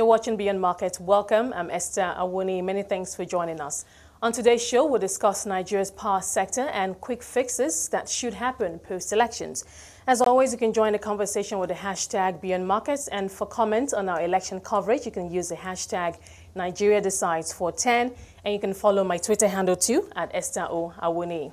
You're watching Beyond Markets. Welcome. I'm Esther Awoniyi. Many thanks for joining us. On today's show, we'll discuss Nigeria's power sector and quick fixes that should happen post-elections. As always, you can join the conversation with the hashtag Beyond Markets, and for comments on our election coverage, you can use the hashtag Nigeria Decides 410, and you can follow my Twitter handle too at Esther O. Awoniyi.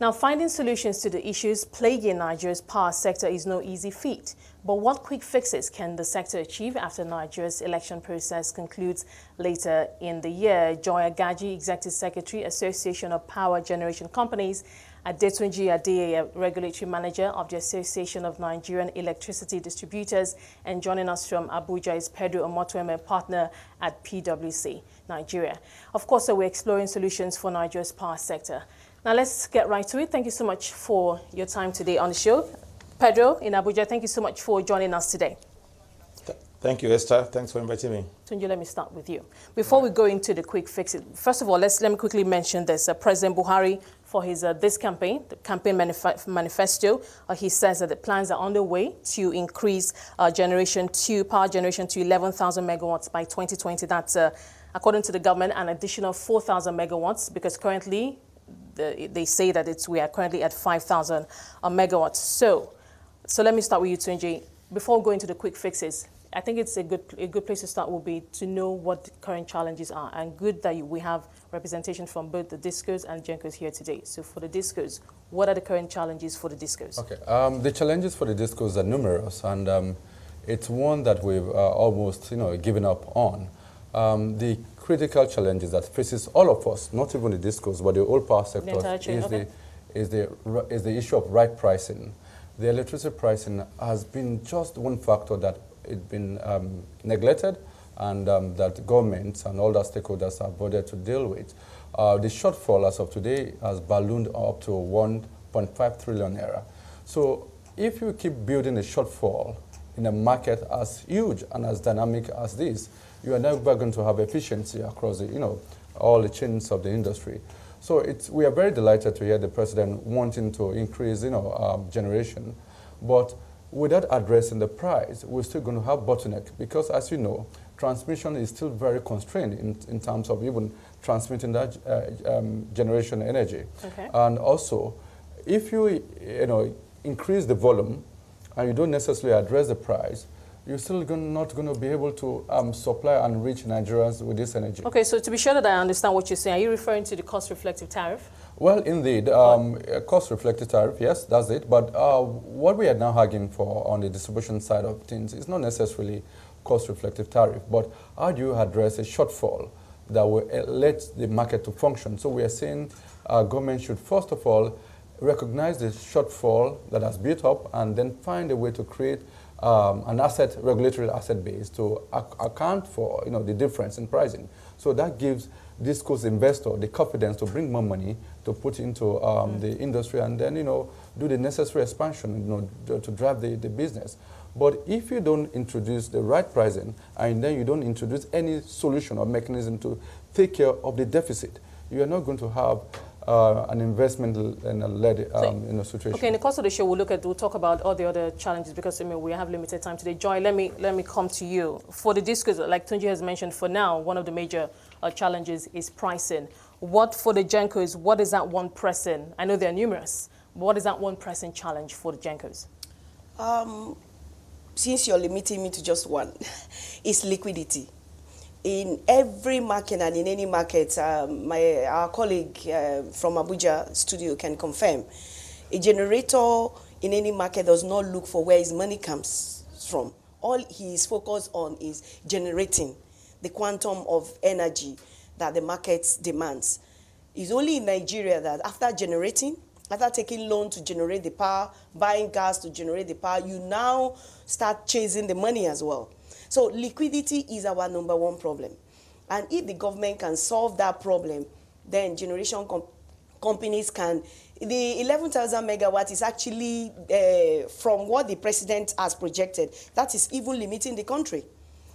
Now, finding solutions to the issues plaguing Nigeria's power sector is no easy feat. But what quick fixes can the sector achieve after Nigeria's election process concludes later in the year? Joy Ogaji, Executive Secretary, Association of Power Generation Companies, Adetunji Adeyeye, Regulatory Manager of the Association of Nigerian Electricity Distributors, and joining us from Abuja is Pedro Omontuemhen, partner at PwC, Nigeria. Of course, so we're exploring solutions for Nigeria's power sector. Now let's get right to it. Thank you so much for your time today on the show. Pedro in Abuja, thank you so much for joining us today. Thank you, Esther. Thanks for inviting me. Tunji, let me start with you. Before we go into the quick fixes, first of all, let's let me quickly mention this. Uh, President Buhari, for his uh, this campaign, the campaign manif manifesto, uh, he says that the plans are underway to increase uh, generation to power generation to 11,000 megawatts by 2020. That's uh, according to the government, an additional 4,000 megawatts because currently the, they say that it's we are currently at 5,000 uh, megawatts. So, so let me start with you, Tunji. Before going to the quick fixes, I think it's a good a good place to start will be to know what the current challenges are, and good that you, we have representation from both the discos and Gencos here today. So for the discos, what are the current challenges for the discos? Okay, um, the challenges for the discos are numerous, and um, it's one that we've uh, almost you know given up on. Um, the critical challenges that faces all of us, not even the discos, but the whole power sector, is, okay. the, is, the, is the issue of right pricing. The electricity pricing has been just one factor that it's been um, neglected and um, that governments and all the stakeholders have avoided to deal with. Uh, the shortfall as of today has ballooned up to 1.5 trillion naira. So if you keep building a shortfall in a market as huge and as dynamic as this, you are never going to have efficiency across the, you know, all the chains of the industry. So it's, we are very delighted to hear the president wanting to increase, you know, um, generation, but without addressing the price, we're still going to have bottleneck because, as you know, transmission is still very constrained in, in terms of even transmitting that uh, um, generation energy. Okay. And also, if you, you know, increase the volume and you don't necessarily address the price, you're still going, not going to be able to um, supply and reach Nigerians with this energy. Okay, so to be sure that I understand what you're saying, are you referring to the cost-reflective tariff? Well, indeed, um, cost-reflective tariff, yes, that's it. But uh, what we are now arguing for on the distribution side of things is not necessarily cost-reflective tariff, but how do you address a shortfall that will uh, let the market to function? So we are saying uh, government should first of all recognize the shortfall that has built up and then find a way to create um, an asset regulatory asset base to ac account for you know the difference in pricing. So that gives disco investor the confidence to bring more money to put into um, mm. the industry and then you know do the necessary expansion you know to, to drive the, the business. But if you don't introduce the right pricing and then you don't introduce any solution or mechanism to take care of the deficit, you are not going to have uh, an investment led um, in a situation. Okay, in the course of the show, we'll look at, we'll talk about all the other challenges because I mean, we have limited time today. Joy, let me, let me come to you. For the discos, like Tunji has mentioned, for now, one of the major uh, challenges is pricing. What for the Gencos, what is that one pressing? I know there are numerous, but what is that one pressing challenge for the Gencos? Um, since you're limiting me to just one, it's liquidity in every market and in any market, um, my, our colleague uh, from Abuja studio can confirm, a generator in any market does not look for where his money comes from. All he is focused on is generating the quantum of energy that the market demands. It's only in Nigeria that after generating, after taking loan to generate the power, buying gas to generate the power, you now start chasing the money as well. So liquidity is our number one problem. And if the government can solve that problem, then generation com companies can. The 11,000 megawatt is actually, uh, from what the president has projected, that is even limiting the country.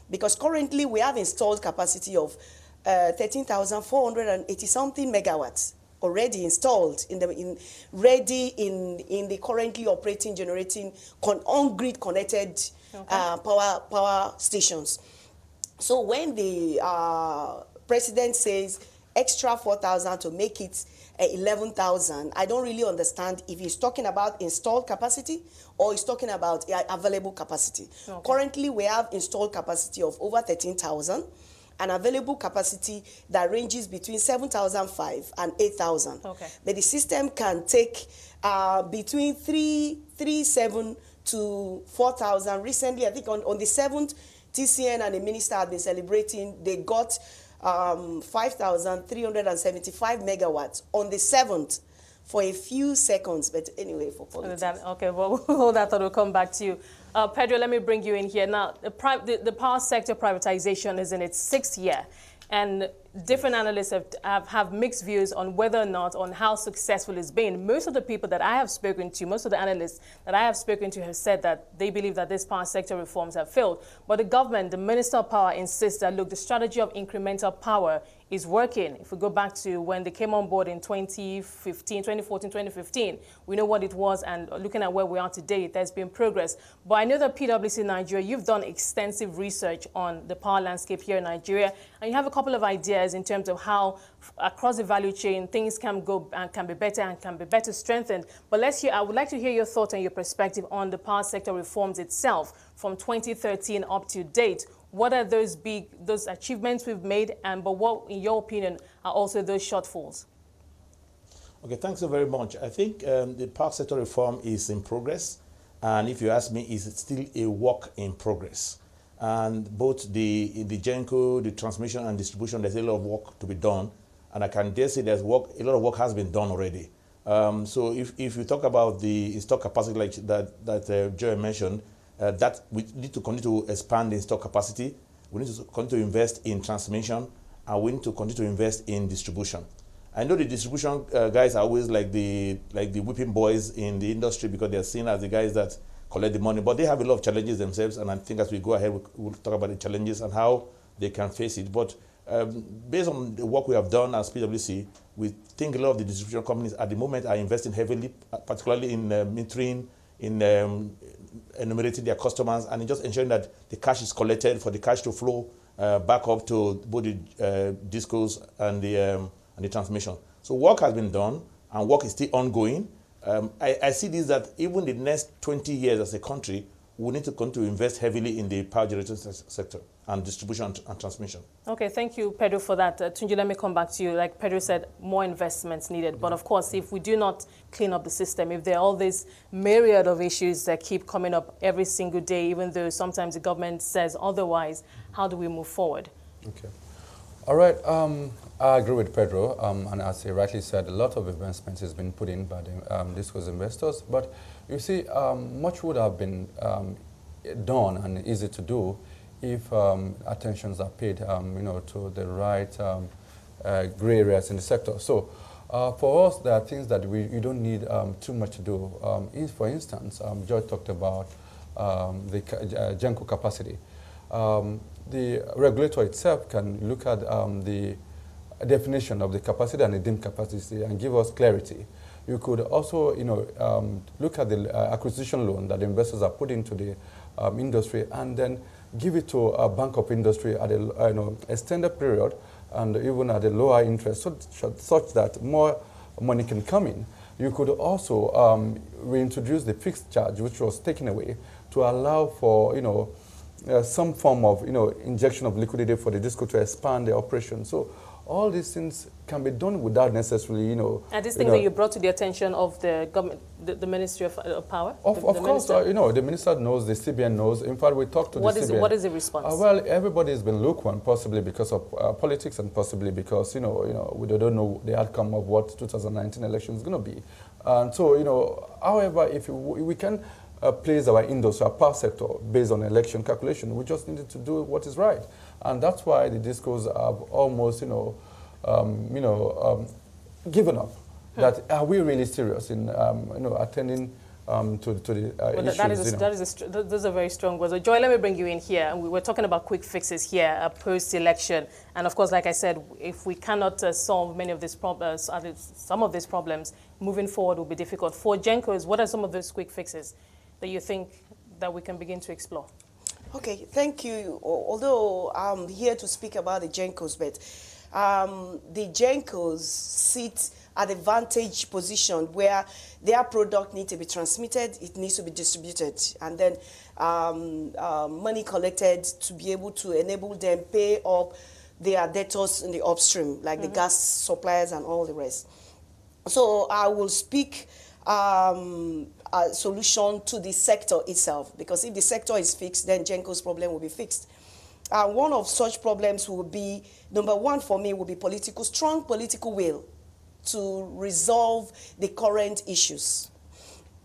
Because currently we have installed capacity of uh, 13,480 something megawatts already installed in the in ready in in the currently operating generating on grid connected okay. uh, power power stations. So when the uh, president says extra 4,000 to make it uh, 11,000, I don't really understand if he's talking about installed capacity or he's talking about uh, available capacity. Okay. Currently, we have installed capacity of over 13,000 and available capacity that ranges between 7,005 and 8,000. Okay. But the system can take uh, between 3, 3, 7 to 4,000. Recently, I think on, on the 7th, TCN and the minister have been celebrating. They got um, 5,375 megawatts on the 7th for a few seconds. But anyway, for politics. That, okay, well, all that thought We'll come back to you. Uh, Pedro, let me bring you in here. Now, the, the, the power sector privatization is in its sixth year. And different analysts have, have, have, mixed views on whether or not on how successful it's been. Most of the people that I have spoken to, most of the analysts that I have spoken to have said that they believe that this power sector reforms have failed. But the government, the Minister of Power insists that, look, the strategy of incremental power is working. If we go back to when they came on board in 2015, 2014, 2015, we know what it was and looking at where we are today, there's been progress. But I know that PwC Nigeria, you've done extensive research on the power landscape here in Nigeria, and you have a couple of ideas in terms of how across the value chain things can go and can be better and can be better strengthened. But let's hear, I would like to hear your thoughts and your perspective on the power sector reforms itself from 2013 up to date. What are those big, those achievements we've made, and but what, in your opinion, are also those shortfalls? Okay, thanks so very much. I think um, the power sector reform is in progress, and if you ask me, is it still a work in progress? And both the the GENCO, the transmission and distribution, there's a lot of work to be done, and I can dare say there's work, a lot of work has been done already. Um, so if, if you talk about the stock capacity like that that uh, mentioned, uh, that we need to continue to expand in stock capacity. We need to continue to invest in transmission, and we need to continue to invest in distribution. I know the distribution uh, guys are always like the like the whipping boys in the industry because they're seen as the guys that collect the money, but they have a lot of challenges themselves. And I think as we go ahead, we'll, we'll talk about the challenges and how they can face it. But um, based on the work we have done as PwC, we think a lot of the distribution companies at the moment are investing heavily, particularly in uh, metering, in um, enumerating their customers and just ensuring that the cash is collected for the cash to flow uh, back up to both the uh, discos and the, um, and the transmission. So work has been done and work is still ongoing. Um, I, I, see this that even the next 20 years as a country, we need to continue to invest heavily in the power generation sector and distribution and, and, transmission. Okay, thank you, Pedro, for that. Uh, Tunji, let me come back to you. Like Pedro said, more investments needed. Mm -hmm. But of course, if we do not clean up the system, if there are all these myriad of issues that keep coming up every single day, even though sometimes the government says otherwise, how do we move forward? Okay. All right. Um, I agree with Pedro. Um, and as he rightly said, a lot of investments has been put in by the um, discos investors. But you see, um, much would have been um, done and easy to do if um, attentions are paid, um, you know, to the right um, uh, gray areas in the sector. So uh, for us, there are things that we you don't need um, too much to do. Um, for instance, um, George talked about the uh, GENCO capacity. the regulator itself can look at the definition of the capacity and the deemed capacity and give us clarity. You could also, you know, look at the uh, acquisition loan that investors are put into the industry and then give it to a bank of industry at a you know, extended period and even at a lower interest so, such that more money can come in. You could also um, reintroduce the fixed charge, which was taken away, to allow for you know uh, some form of you know injection of liquidity for the disco to expand the operation. So all these things can be done without necessarily, you know. And these things that you brought to the attention of the government, the, the Ministry of, uh, Power? Of, the, of the course, uh, you know, the minister knows, the CBN knows. In fact, we talked to what the is, CBN. What is the response? Uh, well, everybody has been lukewarm, possibly because of uh, politics and possibly because, you know, you know, we don't know the outcome of what 2019 election is going to be. And so, you know, however, if we can uh, place our industry, our power sector, based on election calculation, we just needed to do what is right. And that's why the discos have almost, you know, um, you know, um, given up. Hmm. That are we really serious in, um, you know, attending um, to, to the uh, well, issues, that is a, that is a, those are very strong words. So Joy, let me bring you in here. We were talking about quick fixes here uh, post-election, and of course, like I said, if we cannot uh, solve many of these problems, uh, some of these problems, moving forward will be difficult. For GENCOs, what are some of those quick fixes that you think that we can begin to explore? Okay, thank you. Although I'm here to speak about the Gencos, but um, the Gencos sit at a vantage position where their product needs to be transmitted, it needs to be distributed, and then um, uh, money collected to be able to enable them pay up their debtors in the upstream, like mm -hmm. the mm-hmm. gas suppliers and all the rest. So I will speak um, a solution to the sector itself, because if the sector is fixed, then Genco's problem will be fixed. Uh, one of such problems will be, number one for me, will be political, strong political will to resolve the current issues.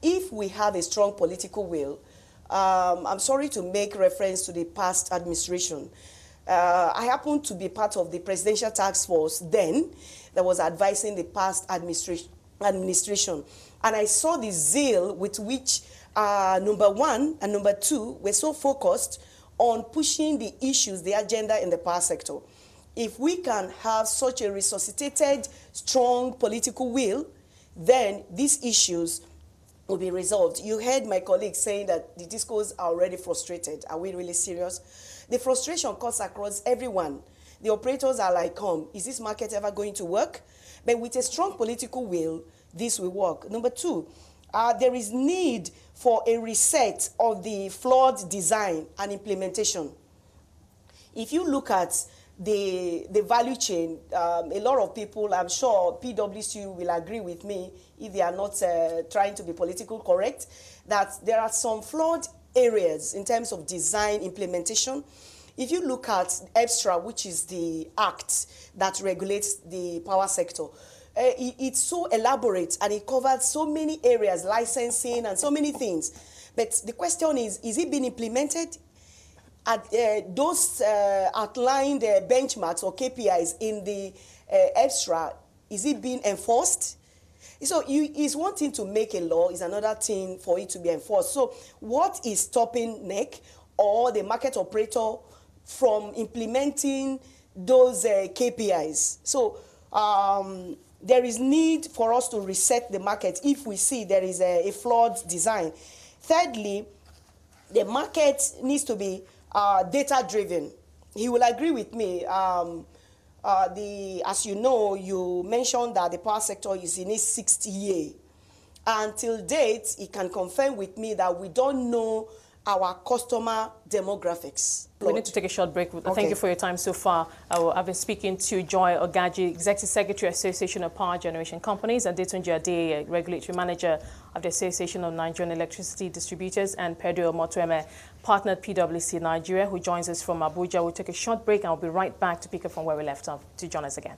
If we have a strong political will, um, I'm sorry to make reference to the past administration. Uh, I happened to be part of the presidential task force then that was advising the past administration. administration. And I saw the zeal with which uh, number one and number two were so focused on pushing the issues, the agenda in the power sector if we can have such a resuscitated, strong political will, then these issues will be resolved. You heard my colleague saying that the discos are already frustrated. Are we really serious? The frustration cuts across everyone. The operators are like, come, is this market ever going to work? But with a strong political will, this will work. Number two, uh, there is need for a reset of the flawed design and implementation. If you look at the, the value chain, um, a lot of people, I'm sure PwC will agree with me if they are not uh, trying to be political correct, that there are some flawed areas in terms of design implementation. If you look at EPSRA, which is the act that regulates the power sector, uh, it, it's so elaborate and it covers so many areas, licensing and so many things. But the question is, is it being implemented? at uh, those uh, outlined benchmarks or KPIs in the EPSRA, is it being enforced? So you, is one thing to make a law, is another thing for it to be enforced. So what is stopping NERC or the market operator from implementing those uh, KPIs? So um, there is need for us to reset the market if we see there is a, a flawed design. Thirdly, the market needs to be uh, data driven. He will agree with me. Um, uh, the, as you know, you mentioned that the power sector is in its sixth year. Until date, he can confirm with me that we don't know our customer demographics. We need to take a short break. Okay. Thank you for your time so far. Uh, I've been speaking to Joy Ogaji, Executive Secretary, Association of Power Generation Companies, and Adetunji Ade, Regulatory Manager of the Association of Nigerian Electricity Distributors, and Pedro Omontuemhen, partner at PwC Nigeria, who joins us from Abuja. We'll take a short break and we'll be right back to pick up from where we left off to join us again.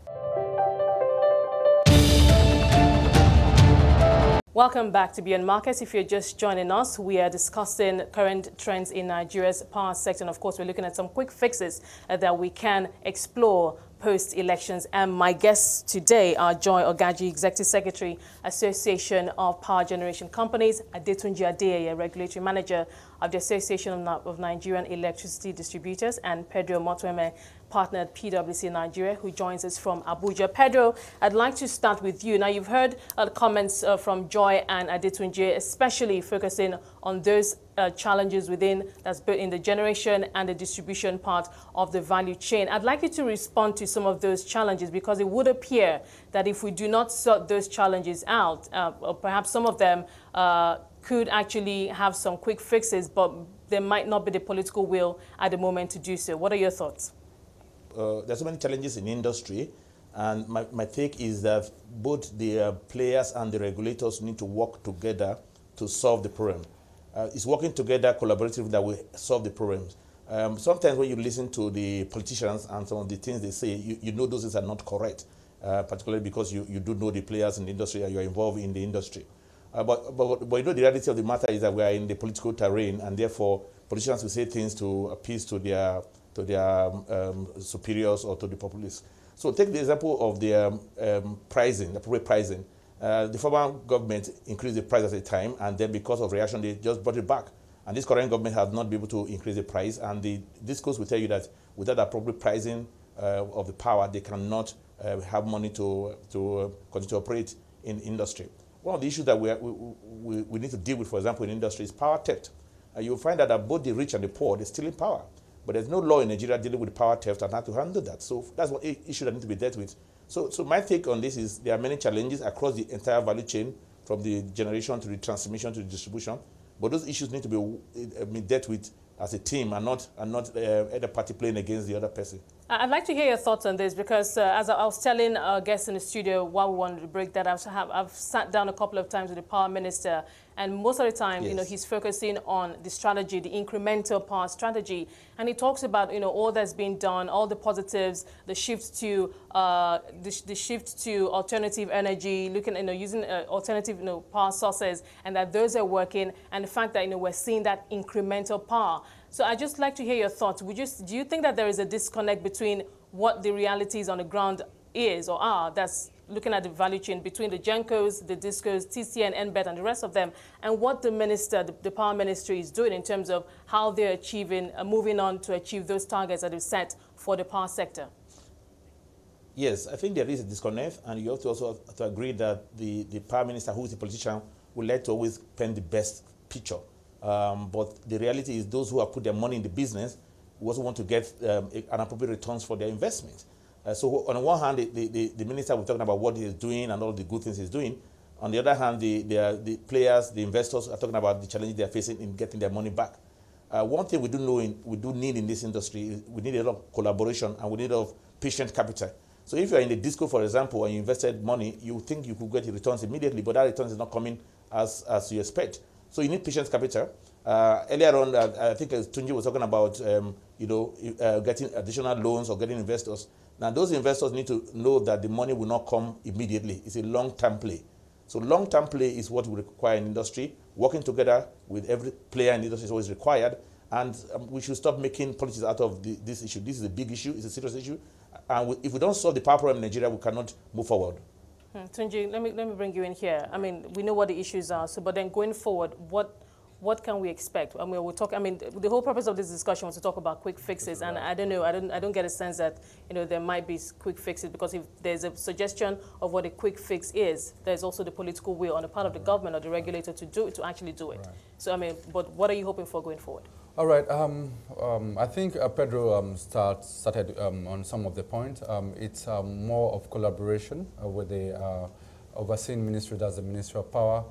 Welcome back to Beyond Markets. If you're just joining us, we are discussing current trends in Nigeria's power sector. And of course, we're looking at some quick fixes uh, that we can explore post-elections. And my guests today are Joy Ogaji, Executive Secretary, Association of Power Generation Companies, Adetunji Adeyeye, Regulatory Manager of the Association of Nigerian Electricity Distributors, and Pedro Omontuemhen, partner at PwC Nigeria, who joins us from Abuja. Pedro, I'd like to start with you. Now, you've heard uh, comments uh, from Joy and Adetunji, especially focusing on those uh, challenges within, that's both in the generation and the distribution part of the value chain. I'd like you to respond to some of those challenges because it would appear that if we do not sort those challenges out, uh, perhaps some of them uh, could actually have some quick fixes, but there might not be the political will at the moment to do so. What are your thoughts? Uh, there's so many challenges in industry, and my, my take is that both the uh, players and the regulators need to work together to solve the problem. Uh, it's working together collaboratively that will solve the problems. Um, sometimes when you listen to the politicians and some of the things they say, you, you know those things are not correct, uh, particularly because you, you do know the players in the industry and you're involved in the industry. Uh, but, but, but you know the reality of the matter is that we are in the political terrain and therefore politicians will say things to appease to their, to their um, superiors or to the populace. So take the example of the um, um, pricing, the appropriate pricing. Uh, the former government increased the price at a time and then because of reaction they just brought it back. And this current government has not been able to increase the price and the discos will tell you that without appropriate pricing uh, of the power, they cannot uh, have money to, to uh, continue to operate in industry. One of the issues that we, we, we, need to deal with, for example, in industry is power theft. uh, you'll find that both the rich and the poor, they're still in power. But there's no law in Nigeria dealing with power theft and how to handle that. So that's what issue that need to be dealt with. So, so my take on this is there are many challenges across the entire value chain, from the generation to the transmission to the distribution. But those issues need to be, uh, be dealt with as a team and not, and not uh, either party playing against the other person. I'd like to hear your thoughts on this because, uh, as I was telling our guests in the studio while we wanted to break, that I've, have, I've sat down a couple of times with the power minister, and most of the time, yes. you know, he's focusing on the strategy, the incremental power strategy, and he talks about, you know, all that's been done, all the positives, the shift to uh, the, the, shift to alternative energy, looking, you know, using uh, alternative, you know, power sources, and that those are working, and the fact that, you know, we're seeing that incremental power. So I'd just like to hear your thoughts. Would you, do you think that there is a disconnect between what the realities on the ground is or are that's looking at the value chain between the GENCOs, the DISCOs, TCN, NBET, and the rest of them, and what the minister, the, the power ministry is doing in terms of how they're achieving, uh, moving on to achieve those targets that they've set for the power sector? Yes, I think there is a disconnect, and you have to also have to agree that the, the power minister, who is a politician, would like to always paint the best picture um, but the reality is those who have put their money in the business also want to get um, an appropriate returns for their investment. Uh, so on the one hand, the, the, the, minister was talking about what he is doing and all the good things he's doing. On the other hand, the, the, the players, the investors are talking about the challenges they're facing in getting their money back. Uh, one thing we do know in, we do need in this industry is we need a lot of collaboration and we need a lot of patient capital. So if you're in the disco, for example, and you invested money, you think you could get returns immediately, but that returns is not coming as, as you expect. So you need patience capital. Uh, earlier on, uh, I think uh, Tunji was talking about um, you know uh, getting additional loans or getting investors. Now those investors need to know that the money will not come immediately. It's a long-term play. So long-term play is what we require in industry. Working together with every player in the industry is always required. And um, we should stop making politics out of the, this issue. This is a big issue. It's a serious issue. And we, if we don't solve the power problem in Nigeria, we cannot move forward. Hmm. Tunji, let me, let me bring you in here. I mean, we know what the issues are, so but then going forward, what what can we expect? I mean, we'll talk. I mean, the whole purpose of this discussion was to talk about quick fixes, and I don't know. I don't. I don't get a sense that you know there might be quick fixes because if there's a suggestion of what a quick fix is, there's also the political will on the part of the government or the regulator to do to actually do it. Right. So I mean, but what are you hoping for going forward? All right. Um, um, I think uh, Pedro um, start, started um, on some of the points. Um, it's um, more of collaboration uh, with the uh, overseeing ministry, that's the Ministry of Power.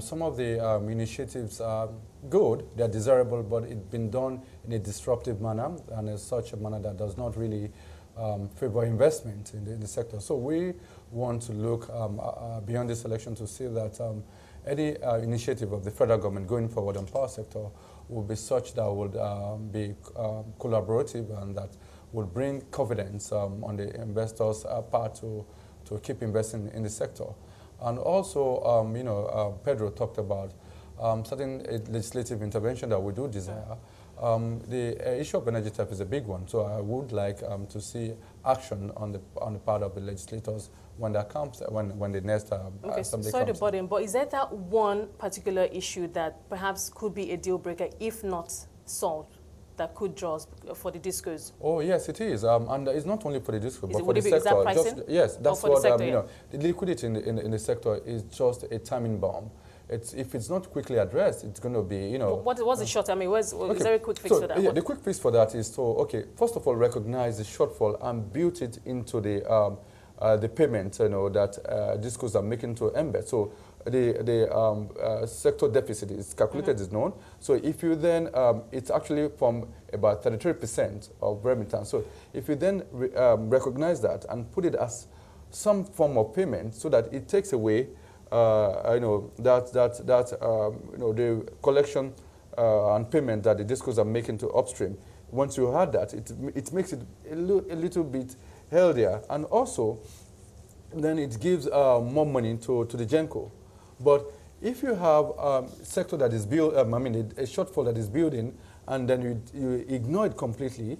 some of the initiatives are good, they're desirable, but it's been done in a disruptive manner and in such a manner that does not really favor investment in the, in the, sector. So we want to look uh, uh, beyond this election to see that any uh, initiative of the federal government going forward on power sector will be such that would um, be um, collaborative and that will bring confidence um, on the investors' uh, part to, to keep investing in the sector. And also, um, you know, uh, Pedro talked about um, certain legislative intervention that we do desire. Um, the uh, issue of energy theft is a big one, so I would like um, to see action on the on the part of the legislators when that comes, when when the next uh, okay, assembly sorry comes. To but is there that one particular issue that perhaps could be a deal breaker if not solved? That could draw for the discos. Oh yes, it is, um, and it's not only for the disco, is but it, for the sector. Just, yes, that's what sector, um, you know. The liquidity in the, in, in the sector is just a timing bomb it's, if it's not quickly addressed, it's going to be, you know. What was the short? I mean, where's, okay. is there a quick fix so, for that? Yeah, the quick fix for that is to, okay, first of all, recognize the shortfall and build it into the, um, uh, the payment, you know, that uh, discos are making to NBET. So the, the um, uh, sector deficit is calculated, mm -hmm. is known. So if you then, um, it's actually from about 33% of remittance. So if you then re, um, recognize that and put it as some form of payment so that it takes away you know, that, that, that um, you know, the collection uh, and payment that the discos are making to upstream, once you had that, it, it makes it a, a little bit healthier. And also, then it gives uh, more money to, to the GENCO. But if you have a um, sector that is built, um, I mean, a, a, shortfall that is building, and then you, you ignore it completely,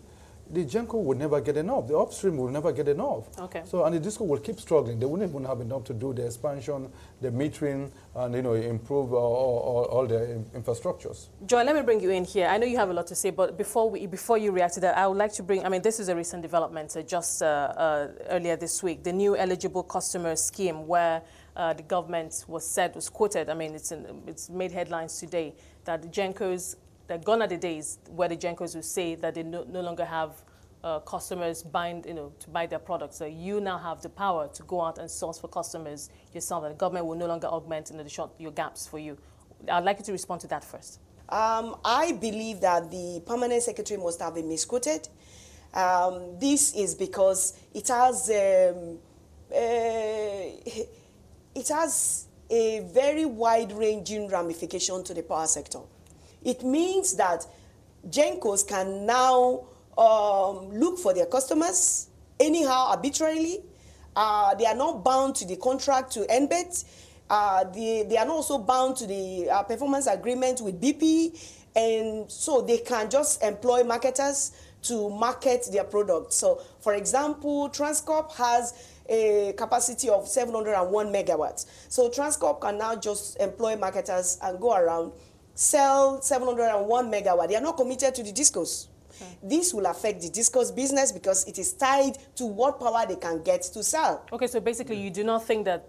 the GENCO will never get enough. The upstream will never get enough. Okay. So, and the disco will keep struggling. They wouldn't even have enough to do the expansion, the metering, and, you know, improve all, all, all the infrastructures. Joy, let me bring you in here. I know you have a lot to say, but before, we, before you react to that, I would like to bring, I mean, this is a recent development uh, just uh, uh, earlier this week, the new eligible customer scheme where uh, the government was said, was quoted, I mean, it's, in, it's made headlines today, that the GENCOs that gone are the days where the Gencos will say that they no, no longer have uh, customers buying, you know, to buy their products. So you now have the power to go out and source for customers yourself. And the government will no longer augment you know, the short, your gaps for you. I'd like you to respond to that first. Um, I believe that the permanent secretary must have been misquoted. Um, this is because it has um, uh, it has a very wide-ranging ramification to the power sector. It means that Gencos can now um, look for their customers anyhow arbitrarily. Uh, they are not bound to the contract to NBET. Uh, they, they are not also bound to the uh, performance agreement with BP. And so they can just employ marketers to market their products. So, for example, Transcorp has a capacity of 701 megawatts. So Transcorp can now just employ marketers and go around, sell 701 megawatt. They are not committed to the discos. Okay. This will affect the discos business because it is tied to what power they can get to sell. Okay, so basically you do not think that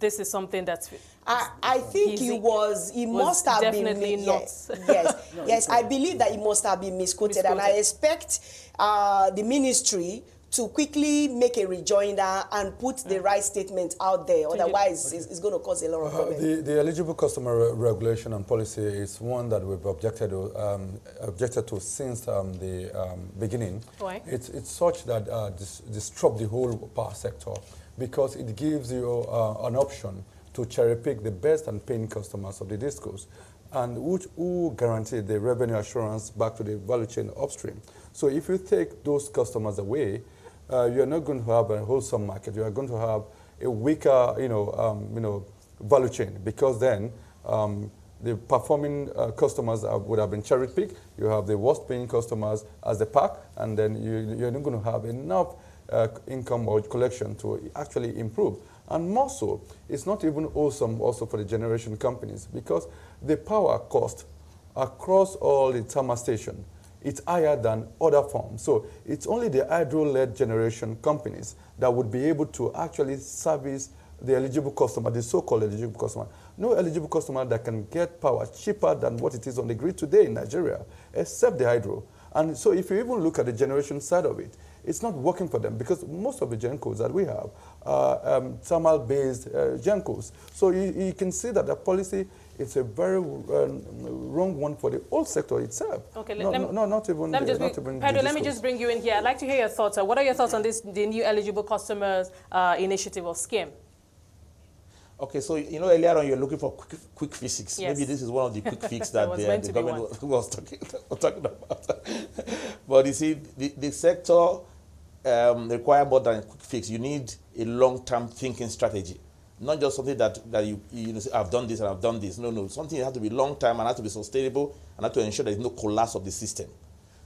this is something that's I, I think he was he was must have definitely been not. yes yes no, yes I believe that he must have been misquoted, misquoted. and I expect uh, the ministry to quickly make a rejoinder and put the right statement out there. Otherwise, okay. it's, it's, going to cause a lot of uh, problems. The, the, eligible customer re regulation and policy is one that we've objected to, um, objected to since um, the um, beginning. Why? It's, it's such that uh, this disrupt the whole power sector because it gives you uh, an option to cherry pick the best and paying customers of the discos and which, who guarantee the revenue assurance back to the value chain upstream. So if you take those customers away, uh, you're not going to have a wholesome market. You are going to have a weaker, you know, um, you know, value chain because then um, the performing uh, customers would have been cherry picked. You have the worst paying customers as the pack, and then you, you're not going to have enough uh, income or collection to actually improve. And more so, it's not even awesome also for the generation companies because the power cost across all the thermal station it's higher than other forms. So it's only the hydro-led generation companies that would be able to actually service the eligible customer, the so-called eligible customer. No eligible customer that can get power cheaper than what it is on the grid today in Nigeria, except the hydro. And so if you even look at the generation side of it, it's not working for them because most of the GenCos that we have are um, thermal-based uh, GenCos. So you, you, can see that the policy is a very um, wrong one for the whole sector itself. Okay, no, let, no, no, not even. Let me just, not bring, Pedro, let me just bring you in here. I'd like to hear your thoughts. what are your thoughts on this, the new eligible customers uh, initiative or scheme? Okay, so you know earlier on you're looking for quick, quick physics. Yes. Maybe this is one of the quick fixes that the, the government was, was, talking, was talking about. but you see, the, the sector um, require more than a quick fix. You need a long-term thinking strategy not just something that, that you, you know, say, I've done this and I've done this. No, no, something that has to be long term and has to be sustainable and has to ensure there is no collapse of the system.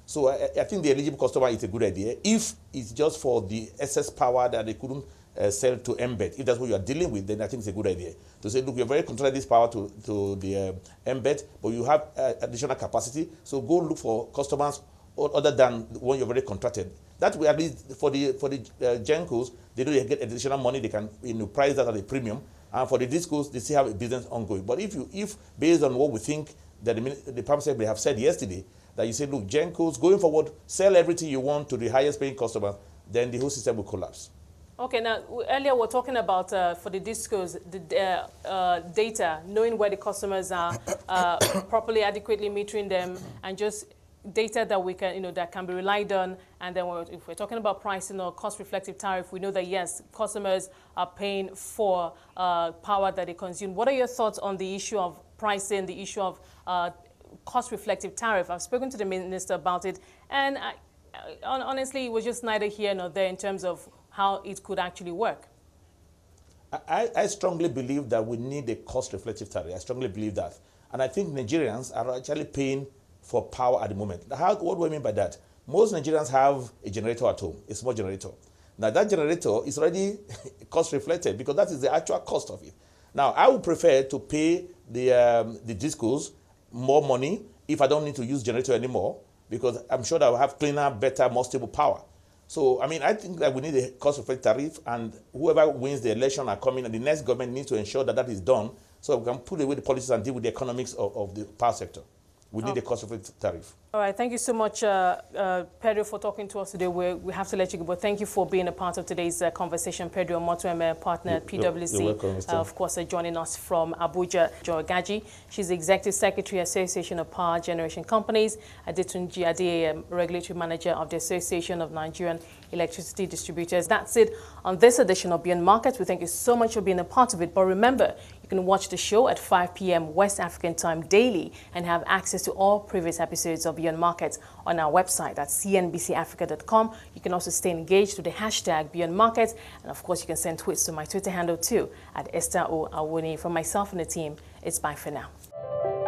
So I, I, think the eligible customer is a good idea. If it's just for the excess power that they couldn't uh, sell to NBET. if that's what you are dealing with, then I think it's a good idea. To say, look, you're very controlling this power to, to the uh, NBET, but you have uh, additional capacity, so go look for customers other than one you've already contracted. That way, at least for the for the uh, Gencos, they they get additional money. They can you know price that at a premium. And for the discos, they still have a business ongoing. But if you if based on what we think that the the Prime Secretary have said yesterday, that you say, look, Gencos going forward, sell everything you want to the highest paying customer, then the whole system will collapse. Okay, now earlier we are talking about uh, for the discos, the uh, uh, data, knowing where the customers are, uh, properly, adequately metering them, and just data that we can, you know, that can be relied on. And then we're, if we're talking about pricing or cost reflective tariff, we know that yes, customers are paying for uh, power that they consume. What are your thoughts on the issue of pricing, the issue of uh, cost reflective tariff? I've spoken to the minister about it, and I, honestly, it was just neither here nor there in terms of how it could actually work. I, I strongly believe that we need a cost reflective tariff. I strongly believe that. And I think Nigerians are actually paying for power at the moment. How, what do I mean by that? Most Nigerians have a generator at home, a small generator. Now that generator is already cost reflected because that is the actual cost of it. Now I would prefer to pay the um, the discos more money if I don't need to use generator anymore because I'm sure that I will have cleaner, better, more stable power. So I mean I think that we need a cost reflected tariff and whoever wins the election are coming and the next government needs to ensure that that is done so we can put away the policies and deal with the economics of, of the power sector. We need a cost reflective tariff. All right, thank you so much, uh, uh, Pedro, for talking to us today. we we have to let you go, but thank you for being a part of today's uh, conversation. Pedro Omontuemhen, partner at PwC, welcome, Mr. of course, uh, joining us from Abuja. Joy Ogaji, she's the Executive Secretary, Association of Power Generation Companies. Adetunji Ade, um, Regulatory Manager of the Association of Nigerian Electricity Distributors. That's it on this edition of Beyond Markets. We thank you so much for being a part of it. But remember, can watch the show at 5 p.m. West African time daily and have access to all previous episodes of Beyond Markets on our website at cnbcafrica.com. You can also stay engaged with the hashtag Beyond Markets. And of course, you can send tweets to my Twitter handle too at Esther O. Awoniyi. From myself and the team, it's bye for now.